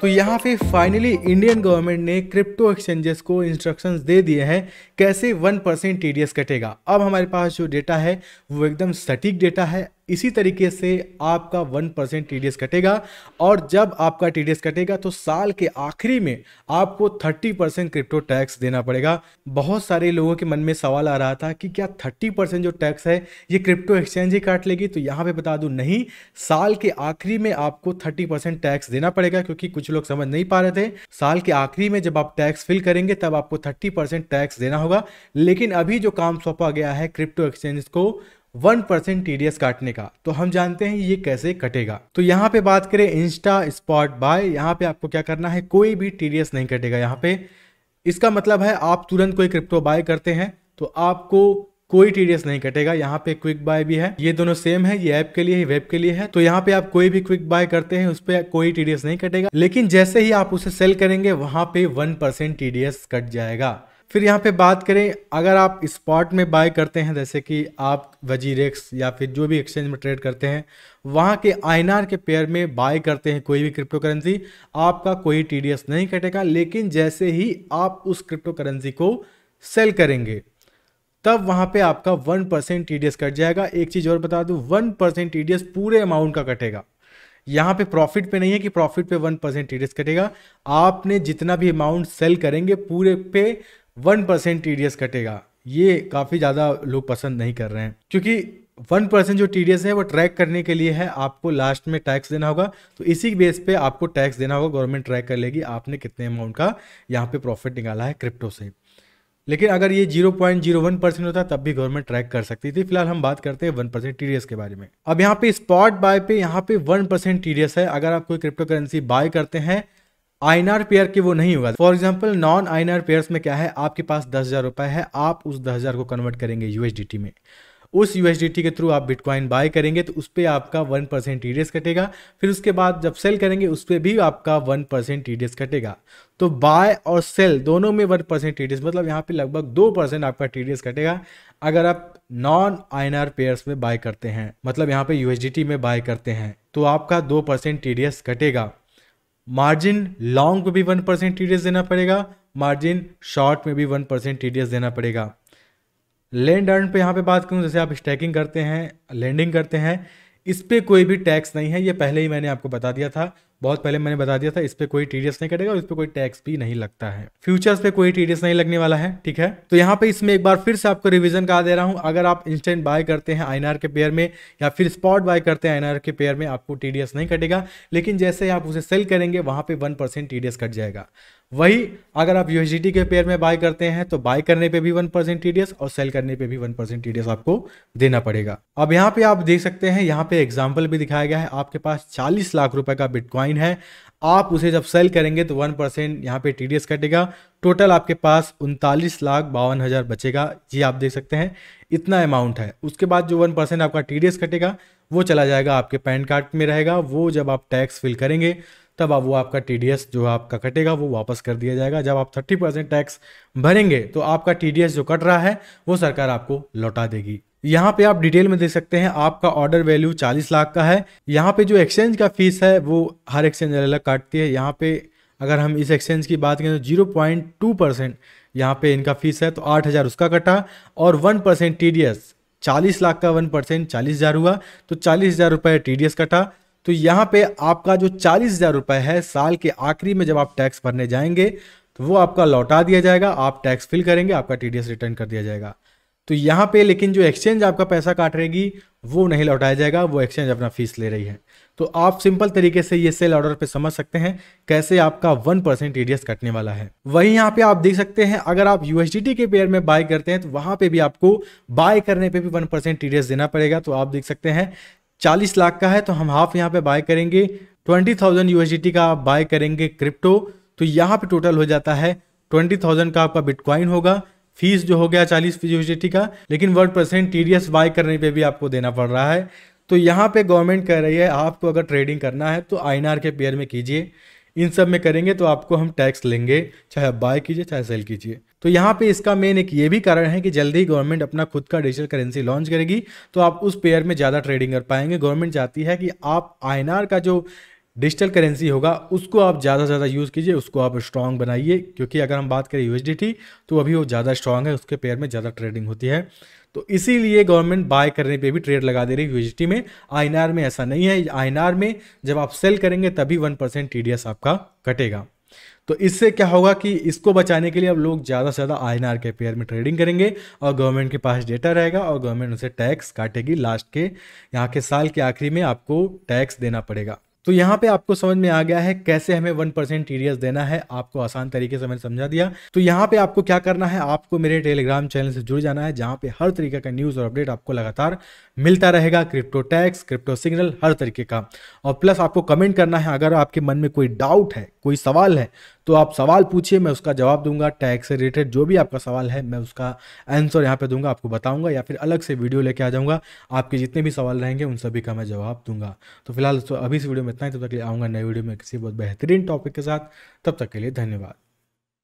तो यहाँ पे फाइनली इंडियन गवर्नमेंट ने क्रिप्टो एक्सचेंजेस को इंस्ट्रक्शंस दे दिए हैं कैसे वन परसेंट टी कटेगा। अब हमारे पास जो डेटा है, वो एकदम सटीक डेटा है इसी तरीके से आपका वन परसेंट TDS कटेगा और जब आपका टीडीएस कटेगा तो साल के आखिरी में आपको थर्टी परसेंट क्रिप्टो टैक्स देना पड़ेगा। बहुत सारे लोगों के मन में सवाल आ रहा था कि क्या थर्टी परसेंट जो टैक्स है, ये क्रिप्टो एक्सचेंज ही काट लेगी? तो यहाँ पे बता दूँ, नहीं। साल के आखिरी में आपको थर्टी परसेंट टैक्स देना पड़ेगा क्योंकि कुछ लोग समझ नहीं पा रहे थे। साल के आखिरी में जब आप टैक्स फिल करेंगे, तब आपको थर्टी परसेंट टैक्स देना होगा। लेकिन अभी जो काम सौंपा गया है क्रिप्टो एक्सचेंज को वन परसेंट टीडीएस काटने का। तो हम जानते हैं ये कैसे कटेगा। तो यहाँ पे बात करें इंस्टा स्पॉट बाय, यहाँ पे आपको क्या करना है, कोई भी टीडीएस नहीं कटेगा यहाँ पे। इसका मतलब है आप तुरंत कोई क्रिप्टो बाय करते हैं तो आपको कोई टीडीएस नहीं कटेगा। यहाँ पे क्विक बाय भी है। ये दोनों सेम है, ये ऐप के लिए वेब के लिए है। तो यहाँ पे आप कोई भी क्विक बाय करते हैं, उस पर कोई टीडीएस नहीं कटेगा। लेकिन जैसे ही आप उसे सेल करेंगे, वहाँ पे वन परसेंट टीडीएस कट जाएगा। फिर यहाँ पे बात करें, अगर आप स्पॉट में बाय करते हैं, जैसे कि आप वजीरेक्स या फिर जो भी एक्सचेंज में ट्रेड करते हैं, वहाँ के आई के पेयर में बाय करते हैं कोई भी क्रिप्टो करेंसी आपका कोई टीडीएस नहीं कटेगा, लेकिन जैसे ही आप उस क्रिप्टो करेंसी को सेल करेंगे, तब वहाँ पे आपका वन परसेंट टी कट जाएगा। एक चीज़ और बता दूँ वन परसेंट टी पूरे अमाउंट का कटेगा। यहाँ पे प्रॉफिट पे नहीं है कि प्रॉफिट पे वन परसेंट टी कटेगा। आपने जितना भी अमाउंट सेल करेंगे, पूरे पे one percent T D S कटेगा। ये काफ़ी ज़्यादा लोग पसंद नहीं कर रहे हैं। क्योंकि वन परसेंट जो टीडीएस है, वो ट्रैक करने के लिए है। आपको लास्ट में टैक्स देना होगा। तो इसी बेस पे आपको टैक्स देना होगा। गवर्नमेंट ट्रैक कर लेगी, आपने कितने अमाउंट का यहाँ पे प्रॉफिट निकाला है क्रिप्टो से। लेकिन अगर ये zero point zero one percent होता, तब भी गवर्नमेंट ट्रैक कर सकती थी। फ़िलहाल हम बात करते हैं वन परसेंट टी के बारे में। अब यहाँ पे स्पॉट बाय पे, यहाँ पे वन परसेंट टी है। अगर आप कोई क्रिप्टो करेंसी बाय करते हैं आईनार पेयर के वो नहीं होगा। For example non INR pairs में क्या है? आपके पास दस हज़ार रुपए है, आप उस दस हज़ार को कन्वर्ट करेंगे यूएसडीटी में। उस यूएसडीटी के थ्रू आप बिटकॉइन बाय करेंगे तो उस पर आपका वन परसेंट टी कटेगा। फिर उसके बाद जब सेल करेंगे, उस पर भी आपका वन परसेंट टी कटेगा। तो बाय और सेल दोनों में वन परसेंट टी मतलब यहाँ पे लगभग दो परसेंट आपका टी कटेगा, अगर आप नॉन आईनार पेयर्स में बाय करते हैं। मतलब यहाँ पे यूएसडीटी में बाय करते हैं तो आपका दो परसेंट टी कटेगा। मार्जिन लॉन्ग में भी वन परसेंट टीडीएस देना पड़ेगा, मार्जिन शॉर्ट में भी वन परसेंट टीडीएस देना पड़ेगा। लैंड अर्न पे यहाँ पे बात करूँ, जैसे आप स्टैकिंग करते हैं, लैंडिंग करते हैं, इस पर कोई भी टैक्स नहीं है, ये पहले ही मैंने आपको बता दिया था। बहुत पहले मैंने बता दिया था, इस पर कोई टीडीएस नहीं कटेगा और इस पर कोई टैक्स भी नहीं लगता है। फ्यूचर्स पे कोई टीडीएस नहीं लगने वाला है, ठीक है? तो यहाँ पे इसमें एक बार फिर से आपको रिवीजन कहा दे रहा हूँ। अगर आप इंस्टेंट बाय करते हैं आईनार के पेयर में, या फिर स्पॉट बाय करते हैं आईनार के पेयर में, आपको टीडीएस नहीं कटेगा। लेकिन जैसे आप उसे सेल करेंगे, वहाँ पे वन परसेंट टीडीएस कट जाएगा। वही, अगर आप यूएसडीटी के पेयर में बाय करते हैं तो बाय करने पे भी वन परसेंट टी और सेल करने पे भी वन परसेंट टी आपको देना पड़ेगा। अब यहाँ पे आप देख सकते हैं, यहाँ पे एग्ज़ाम्पल भी दिखाया गया है। आपके पास चालीस लाख रुपए का बिटकॉइन है, आप उसे जब सेल करेंगे तो वन परसेंट यहाँ पे टीडीएस कटेगा। टोटल आपके पास उनतालीस लाख बावन हज़ार बचेगा। जी आप देख सकते हैं, इतना अमाउंट है। उसके बाद जो वन परसेंट आपका टीडीएस कटेगा, वो चला जाएगा आपके पैन कार्ड में रहेगा। वो जब आप टैक्स फिल करेंगे, तब आप वो आपका टीडीएस जो आपका कटेगा, वो वापस कर दिया जाएगा। जब आप थर्टी टैक्स भरेंगे तो आपका टीडीएस जो कट रहा है, वो सरकार आपको लौटा देगी। यहाँ पे आप डिटेल में देख सकते हैं, आपका ऑर्डर वैल्यू 40 लाख का है। यहाँ पे जो एक्सचेंज का फ़ीस है, वो हर एक्सचेंज अलग अलग काटती है। यहाँ पे अगर हम इस एक्सचेंज की बात करें तो ज़ीरो पॉइंट टू परसेंट यहाँ पे इनका फ़ीस है तो आठ हज़ार उसका कटा और one percent T D S चालीस लाख का वन परसेंट चालीस हज़ार हुआ तो चालीस हज़ार रुपये टी डी एस कटा। तो यहाँ पे आपका जो चालीस हज़ार रुपये है, साल के आखिरी में जब आप टैक्स भरने जाएँगे तो वो आपका लौटा दिया जाएगा, आप टैक्स फिल करेंगे, आपका टी डी एस रिटर्न कर दिया जाएगा। तो यहाँ पे लेकिन जो एक्सचेंज आपका पैसा काट रहेगी, वो नहीं लौटाया जाएगा, वो एक्सचेंज अपना फ़ीस ले रही है। तो आप सिंपल तरीके से ये सेल ऑर्डर पे समझ सकते हैं कैसे आपका वन परसेंट टीडीएस कटने वाला है। वही यहाँ पे आप देख सकते हैं, अगर आप यूएसडीटी के पेयर में बाय करते हैं तो वहाँ पे भी आपको बाय करने पे भी वन परसेंट देना पड़ेगा। तो आप देख सकते हैं, चालीस लाख का है तो हम हाफ़ यहाँ पे बाय करेंगे। ट्वेंटी थाउज़ेंड का आप बाय करेंगे क्रिप्टो तो यहाँ पे टोटल हो जाता है ट्वेंटी थाउज़ेंड का आपका बिटकॉइन होगा। फ़ीस जो हो गया चालीस यूनिवर्सिटी का, लेकिन one percent T D buy करने पे भी आपको देना पड़ रहा है। तो यहाँ पे गवर्नमेंट कह रही है, आपको अगर ट्रेडिंग करना है तो आई के पेयर में कीजिए। इन सब में करेंगे तो आपको हम टैक्स लेंगे, चाहे आप बाय कीजिए, चाहे सेल कीजिए। तो यहाँ पे इसका मेन एक ये भी कारण है कि जल्दी ही गवर्नमेंट अपना खुद का डिजिटल करेंसी लॉन्च करेगी तो आप उस पेयर में ज़्यादा ट्रेडिंग कर पाएँगे। गवर्नमेंट चाहती है कि आप आई का जो डिजिटल करेंसी होगा, उसको आप ज़्यादा से ज़्यादा यूज़ कीजिए, उसको आप स्ट्रॉन्ग बनाइए, क्योंकि अगर हम बात करें यू तो अभी वो ज़्यादा स्ट्रॉन्ग है, उसके पेयर में ज़्यादा ट्रेडिंग होती है। तो इसीलिए गवर्नमेंट बाय करने पे भी ट्रेड लगा दे रही है यू में। आई में ऐसा नहीं है। आई में जब आप सेल करेंगे, तभी वन परसेंट आपका कटेगा। तो इससे क्या होगा कि इसको बचाने के लिए अब लोग ज़्यादा से ज़्यादा आई के पेयर में ट्रेडिंग करेंगे और गवर्नमेंट के पास डेटा रहेगा और गवर्नमेंट उसे टैक्स काटेगी लास्ट के, यहाँ के साल के आखिरी में आपको टैक्स देना पड़ेगा। तो यहाँ पे आपको समझ में आ गया है कैसे हमें वन परसेंट टीडीएस देना है। आपको आसान तरीके से मैंने समझा दिया। तो यहाँ पे आपको क्या करना है, आपको मेरे टेलीग्राम चैनल से जुड़ जाना है, जहाँ पे हर तरीके का न्यूज़ और अपडेट आपको लगातार मिलता रहेगा। क्रिप्टो टैक्स, क्रिप्टो सिग्नल, हर तरीके का। और प्लस आपको कमेंट करना है, अगर आपके मन में कोई डाउट है, कोई सवाल है तो आप सवाल पूछिए, मैं उसका जवाब दूँगा टैक्स से रिलेटेड जो भी आपका सवाल है, मैं उसका आंसर यहाँ पे दूँगा, आपको बताऊँगा या फिर अलग से वीडियो लेके आ जाऊँगा। आपके जितने भी सवाल रहेंगे, उन सभी का मैं जवाब दूँगा। तो फ़िलहाल दोस्तों, अभी इस वीडियो में इतना ही, तब तक आऊँगा नए वीडियो में किसी बहुत बेहतरीन टॉपिक के साथ। तब तक के लिए धन्यवाद।